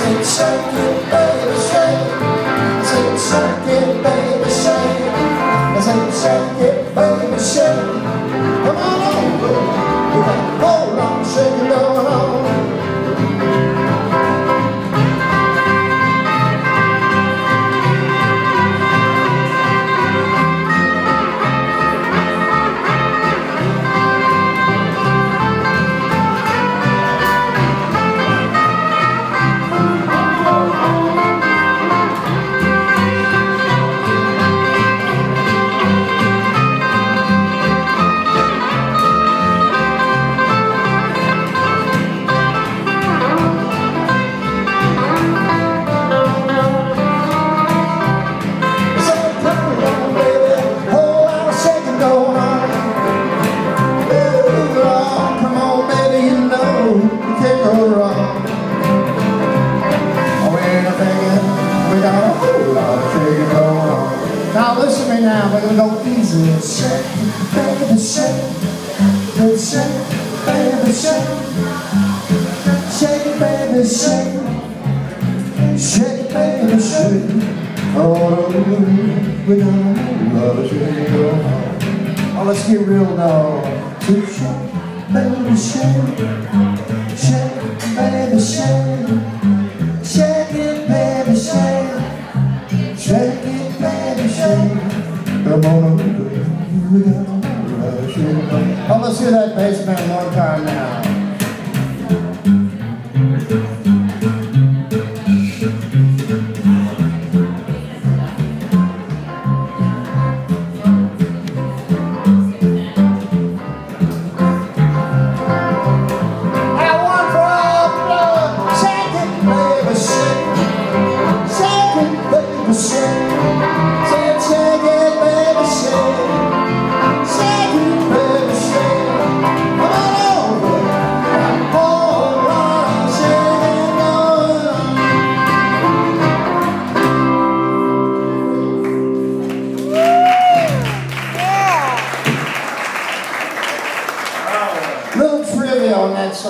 Take a second, baby, shake. Take a. now, we're gonna go easy. Shake, baby, shake, baby, shake, baby, shake, shake, baby, shake, shake, baby, shake. Oh, we don't love you. Oh, let's get real now. To shake, baby, shake, shake, baby, shake, shake it, baby, shake, shake it. Come on over here we. I'm gonna see that bass man one time now. Shake, baby, shake. on that side.